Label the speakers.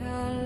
Speaker 1: and a